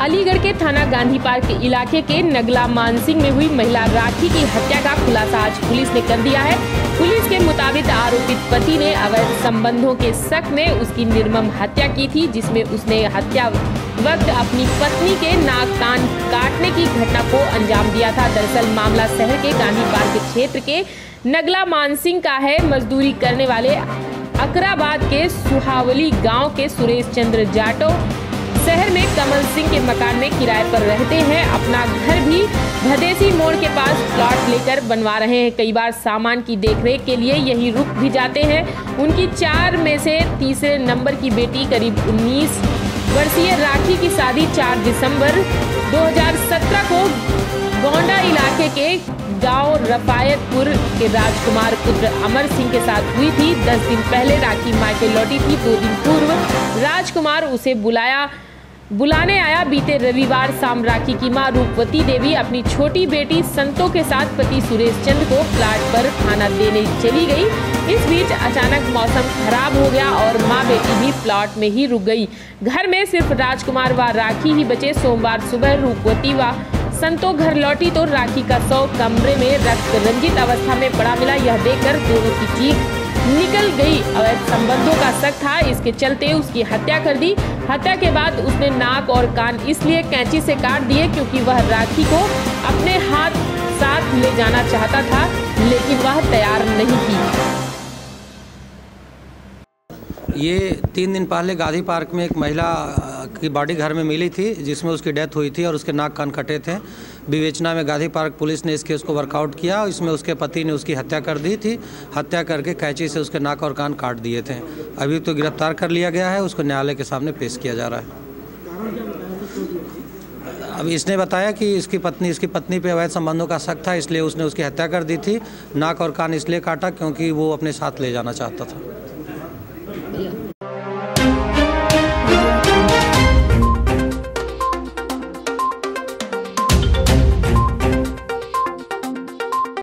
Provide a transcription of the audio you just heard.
अलीगढ़ के थाना गांधी पार्क इलाके के नगला मानसिंह में हुई महिला राखी की हत्या का खुलासा आज पुलिस ने कर दिया है। पुलिस के मुताबिक आरोपित पति ने अवैध संबंधों के शक में उसकी निर्मम हत्या की थी, जिसमें उसने हत्या वक्त अपनी पत्नी के नाक कान काटने की घटना अंजाम दिया था। दरअसल मामला शहर के गांधी पार्क क्षेत्र के नगला मानसिंह का है। मजदूरी करने वाले अकराबाद के सुहावली गाँव के सुरेश चंद्र जाटव शहर में कमल सिंह के मकान में किराए पर रहते हैं। अपना घर भी भदेसी मोड़ के पास प्लॉट लेकर बनवा रहे हैं। कई बार सामान की देखरेख के लिए यही रुक भी जाते हैं। उनकी चार में से तीसरे नंबर की बेटी करीब 19 वर्षीय राखी की शादी 4 दिसंबर 2017 को गोंडा इलाके के गाँव रफायतपुर के राजकुमार पुत्र अमर सिंह के साथ हुई थी। दस दिन पहले राखी मायके लौटी थी। दो दिन पूर्व राजकुमार उसे बुलाया। बुलाने आया बीते रविवार शाम राखी की माँ रूपवती देवी अपनी छोटी बेटी संतो के साथ पति सुरेश चंद को प्लाट पर खाना देने चली गई। इस बीच अचानक मौसम खराब हो गया और माँ बेटी भी प्लॉट में ही रुक गई। घर में सिर्फ़ राजकुमार व राखी ही बचे। सोमवार सुबह रूपवती व संतो घर लौटी तो राखी का सौ कमरे में रक्त रंजित अवस्था में पड़ा मिला। यह देखकर दोनों की चीख निकल गई। अवैध संबंधों का शक था। इसके चलते उसकी हत्या कर दी। हत्या के बाद उसने नाक और कान इसलिए कैंची से काट दिए क्योंकि वह राखी को अपने हाथ साथ ले जाना चाहता था, लेकिन वह तैयार नहीं थी। ये तीन दिन पहले गांधी पार्क में एक महिला की बॉडी घर में मिली थी, जिसमें उसकी डेथ हुई थी और उसके नाक कान कटे थे। विवेचना में गांधी पार्क पुलिस ने इस केस को वर्कआउट किया इसमें उसके पति ने उसकी हत्या कर दी थी। हत्या करके कैंची से उसके नाक और कान काट दिए थे। अभी तो गिरफ़्तार कर लिया गया है, उसको न्यायालय के सामने पेश किया जा रहा है। अब इसने बताया कि इसकी पत्नी इसकी पत्नी पे अवैध संबंधों का शक था, इसलिए उसने उसकी हत्या कर दी थी। नाक और कान इसलिए काटा क्योंकि वो अपने साथ ले जाना चाहता था।